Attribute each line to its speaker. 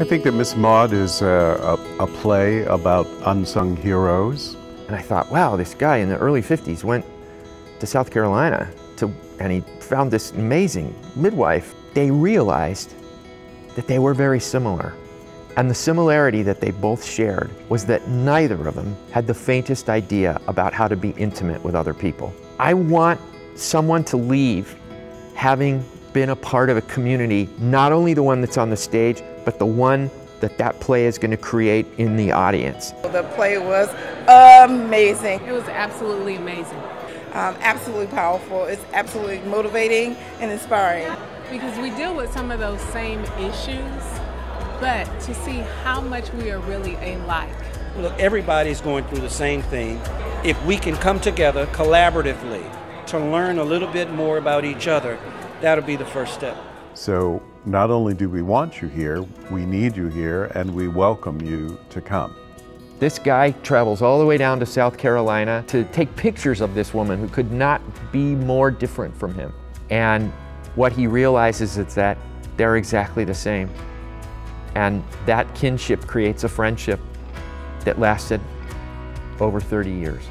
Speaker 1: I think that Miss Maude is a, a, a, play about unsung heroes.
Speaker 2: And I thought, wow, this guy in the early 50s went to South Carolina to, and he found this amazing midwife. They realized that they were very similar. And the similarity that they both shared was that neither of them had the faintest idea about how to be intimate with other people. I want someone to leave having been a part of a community, not only the one that's on the stage, but the one that that play is going to create in the audience.
Speaker 3: The play was amazing.
Speaker 4: It was absolutely amazing.
Speaker 3: Um, absolutely powerful. It's absolutely motivating and inspiring.
Speaker 4: Because we deal with some of those same issues, but to see how much we are really alike.
Speaker 5: Look, everybody's going through the same thing. If we can come together collaboratively to learn a little bit more about each other, that'll be the first step.
Speaker 1: So not only do we want you here, we need you here and we welcome you to come.
Speaker 2: This guy travels all the way down to South Carolina to take pictures of this woman who could not be more different from him. And what he realizes is that they're exactly the same. And that kinship creates a friendship that lasted over 30 years.